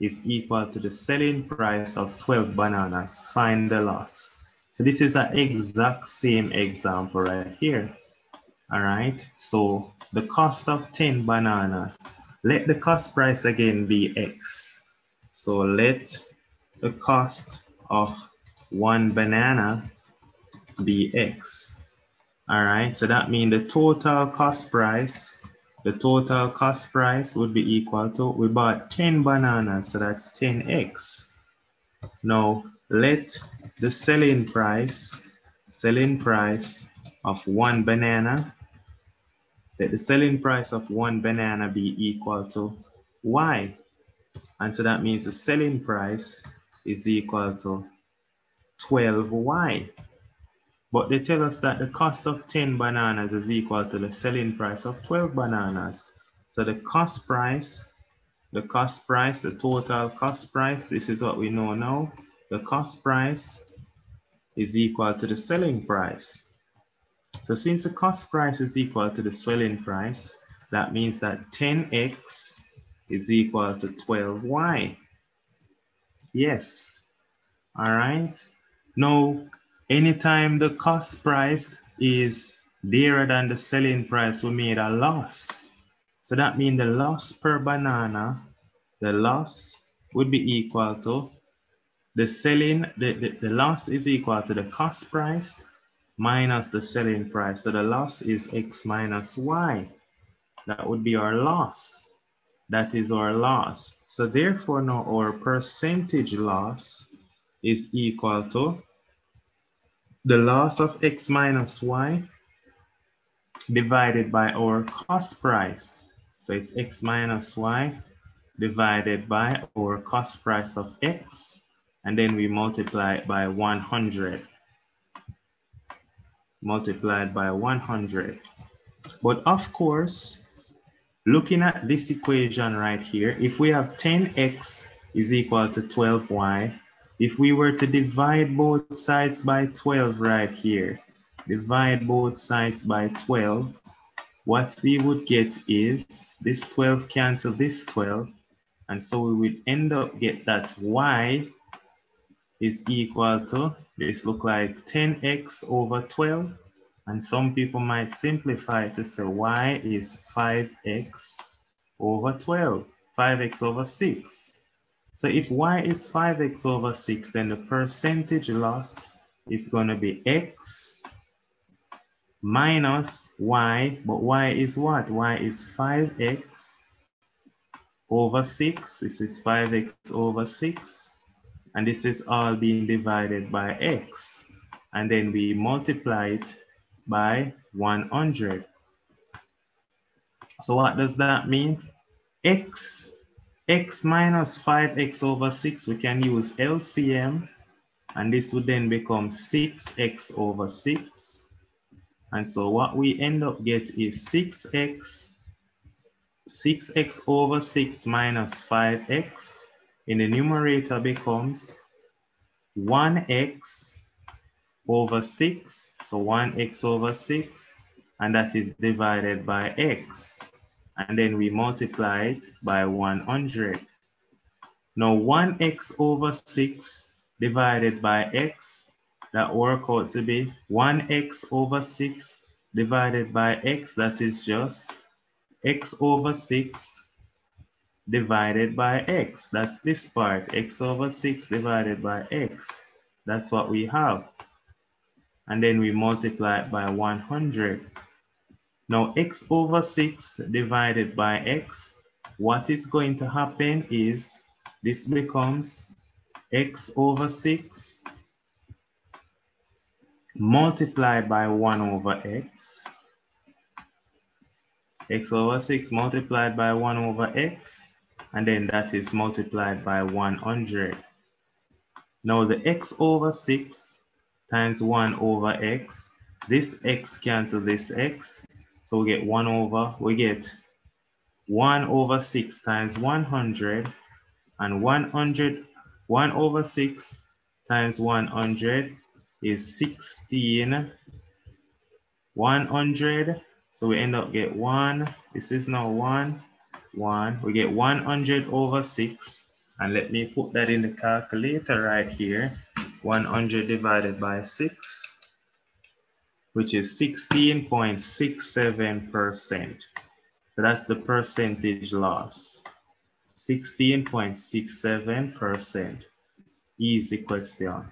is equal to the selling price of 12 bananas. Find the loss. So this is an exact same example right here. All right, so the cost of 10 bananas, let the cost price again be X. So let the cost of one banana be X. All right, so that means the total cost price, the total cost price would be equal to, we bought 10 bananas, so that's 10X. Now, let the selling price, selling price of one banana, let the selling price of one banana be equal to Y. And so that means the selling price is equal to 12Y. But they tell us that the cost of 10 bananas is equal to the selling price of 12 bananas. So the cost price, the cost price, the total cost price, this is what we know now. The cost price is equal to the selling price. So since the cost price is equal to the selling price, that means that 10x is equal to 12y. Yes, all right. Now, anytime the cost price is dearer than the selling price, we made a loss. So that means the loss per banana, the loss would be equal to the selling, the, the, the loss is equal to the cost price minus the selling price. So the loss is X minus Y. That would be our loss. That is our loss. So therefore now our percentage loss is equal to the loss of X minus Y divided by our cost price. So it's X minus Y divided by our cost price of X. And then we multiply it by 100 multiplied by 100. But of course, looking at this equation right here, if we have 10x is equal to 12y, if we were to divide both sides by 12 right here, divide both sides by 12, what we would get is this 12 cancel this 12, and so we would end up get that y is equal to, this look like 10x over 12. And some people might simplify to say y is 5x over 12, 5x over 6. So if y is 5x over 6, then the percentage loss is going to be x minus y, but y is what? y is 5x over 6. This is 5x over 6 and this is all being divided by x. And then we multiply it by 100. So what does that mean? x, x minus 5x over 6, we can use LCM, and this would then become 6x over 6. And so what we end up get is 6x, 6x over 6 minus 5x in the numerator becomes 1x over 6. So 1x over 6, and that is divided by x. And then we multiply it by 100. Now 1x over 6 divided by x, that work out to be 1x over 6 divided by x, that is just x over 6 divided by x. That's this part, x over 6 divided by x. That's what we have. And then we multiply it by 100. Now x over 6 divided by x, what is going to happen is this becomes x over 6 multiplied by 1 over x. x over 6 multiplied by 1 over x and then that is multiplied by 100. Now the x over 6 times 1 over x, this x cancel this x, so we get one over, we get one over six times 100 and 100, one over six times 100 is 16, 100. So we end up get one, this is now one, one. We get 100 over six. And let me put that in the calculator right here. 100 divided by six which is 16.67%. So that's the percentage loss. 16.67%. Easy question.